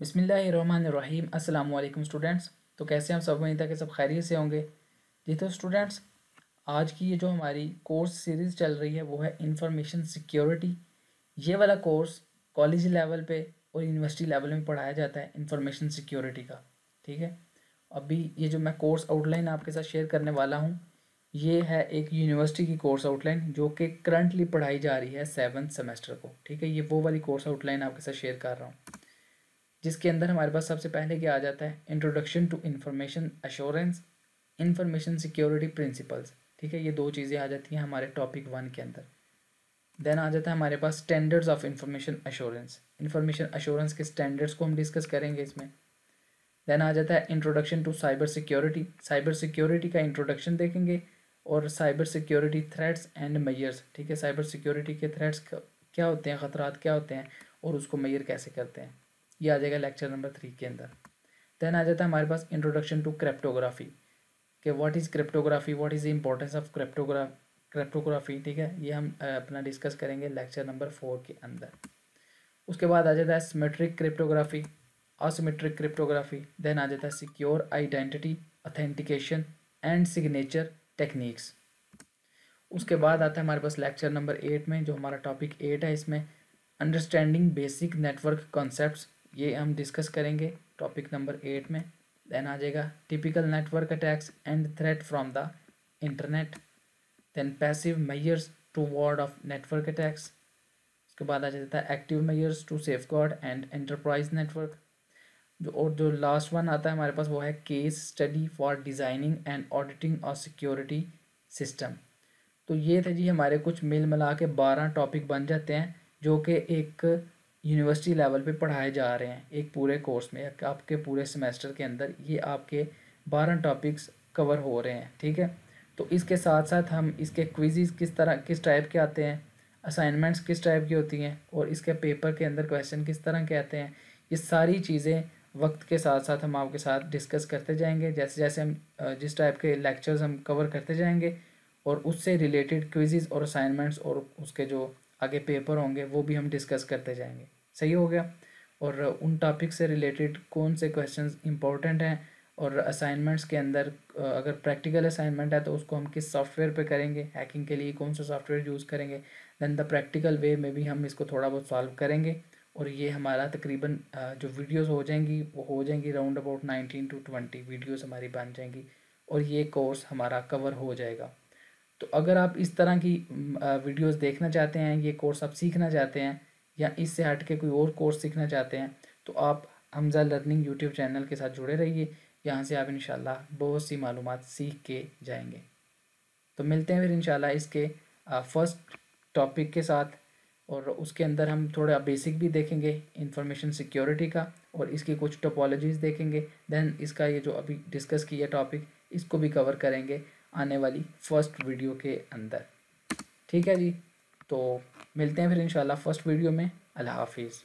बिसमीम अल्लाम स्टूडेंट्स। तो कैसे हम सब? उम्मीद है कि सब खैरियत से होंगे। जी तो स्टूडेंट्स, आज की ये जो हमारी कोर्स सीरीज़ चल रही है, वो है इंफॉर्मेशन सिक्योरिटी। ये वाला कोर्स कॉलेज लेवल पे और यूनिवर्सिटी लेवल में पढ़ाया जाता है इंफॉर्मेशन सिक्योरिटी का। ठीक है? अभी ये जो मैं कोर्स आउटलाइन आपके साथ शेयर करने वाला हूँ, ये है एक यूनिवर्सिटी की कोर्स आउटलाइन, जो कि करंटली पढ़ाई जा रही है सेवन्थ सेमेस्टर को। ठीक है? ये वो वाली कोर्स आउटलाइन आपके साथ शेयर कर रहा हूँ। जिसके अंदर हमारे पास सबसे पहले क्या आ जाता है? Introduction to information assurance information security principles ठीक है, ये दो चीज़ें आ जाती हैं हमारे टॉपिक वन के अंदर. देन आ जाता है हमारे पास standards of information assurance information assurance के स्टैंडर्ड्स को हम डिस्कस करेंगे इसमें. देन आ जाता है introduction to cyber security cyber security का इंट्रोडक्शन देखेंगे और cyber security threats and measures ठीक है साइबर सिक्योरिटी के थ्रेट्स क्या होते हैं? ख़तरात क्या होते हैं? और उसको मैयर कैसे करते हैं? ये आ जाएगा लेक्चर नंबर थ्री के अंदर। देन आ जाता है हमारे पास इंट्रोडक्शन टू क्रिप्टोग्राफी कि what is cryptography what is the importance of cryptograph cryptography ठीक है? ये हम अपना डिस्कस करेंगे लेक्चर नंबर फोर के अंदर। उसके बाद आ जाता है symmetric cryptography asymmetric cryptography then आ जाता है secure identity authentication and signature techniques उसके बाद आता है हमारे पास लेक्चर नंबर एट में, जो हमारा टॉपिक एट है, इसमें अंडरस्टैंडिंग बेसिक नेटवर्क कॉन्सेप्ट्स ये हम डिस्कस करेंगे टॉपिक नंबर एट में। देन आ जाएगा typical network attacks and threat from the internet then passive measures towards of network attacks उसके बाद आ जाता है active measures to safeguard and enterprise network जो और जो लास्ट वन आता है हमारे पास वो है case study for designing and auditing और सिक्योरिटी सिस्टम तो ये थे जी हमारे कुछ मिल मिला के बारह टॉपिक बन जाते हैं, जो कि एक यूनिवर्सिटी लेवल पे पढ़ाए जा रहे हैं एक पूरे कोर्स में आपके पूरे सेमेस्टर के अंदर ये आपके बारह टॉपिक्स कवर हो रहे हैं, ठीक है? तो इसके साथ साथ हम इसके क्विज़ किस तरह, किस टाइप के आते हैं असाइनमेंट्स किस टाइप की होती हैं और इसके पेपर के अंदर क्वेश्चन किस तरह के आते हैं, ये सारी चीज़ें वक्त के साथ साथ हम आपके साथ डिस्कस करते जाएँगे, जैसे जैसे हम जिस टाइप के लेक्चर्स हम कवर करते जाएँगे और उससे रिलेटेड क्विज़ और असाइनमेंट्स और उसके जो आगे पेपर होंगे, वो भी हम डिस्कस करते जाएँगे। सही हो गया। और उन टॉपिक से रिलेटेड कौन से क्वेश्चंस इंपॉर्टेंट हैं? और असाइनमेंट्स के अंदर, अगर प्रैक्टिकल असाइनमेंट है तो उसको हम किस सॉफ्टवेयर पे करेंगे? हैकिंग के लिए कौन सा सॉफ्टवेयर यूज़ करेंगे? दैन द प्रैक्टिकल वे में भी हम इसको थोड़ा बहुत सॉल्व करेंगे। और ये हमारा तकरीबन जो वीडियोस हो जाएँगी, वो हो जाएँगी round about nineteen to twenty videos हमारी बन जाएँगी। और ये कोर्स हमारा कवर हो जाएगा। तो अगर आप इस तरह की वीडियोस देखना चाहते हैं, ये कोर्स आप सीखना चाहते हैं या इससे हट के कोई और कोर्स सीखना चाहते हैं तो आप हमजा लर्निंग यूट्यूब चैनल के साथ जुड़े रहिए। यहाँ से आप इन बहुत सी मालूम सीख के जाएँगे। तो मिलते हैं फिर इन इसके फ़र्स्ट टॉपिक के साथ और उसके अंदर हम थोड़ा बेसिक भी देखेंगे इंफॉर्मेशन सिक्योरिटी का और इसकी कुछ टोपोलॉजीज़ देखेंगे। देन इसका ये जो अभी डिस्कस किया टॉपिक इसको भी कवर करेंगे आने वाली फ़र्स्ट वीडियो के अंदर। ठीक है जी? तो मिलते हैं फिर इंशाल्लाह फ़र्स्ट वीडियो में। अल्लाह हाफिज़।